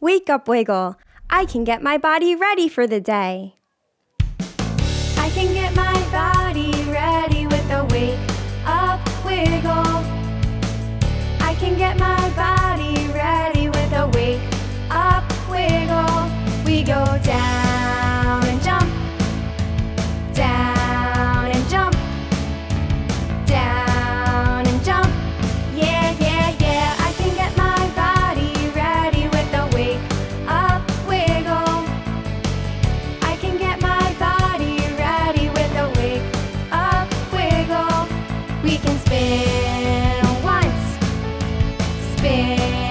Wake up, Wiggle. I can get my body ready for the day. I can get Spin once. Spin.